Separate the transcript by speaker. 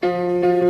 Speaker 1: Música